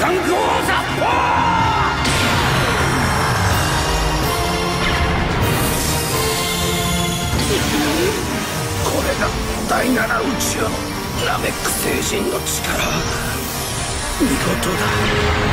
カンク王これが第七宇宙のラメック星人の力見事だ。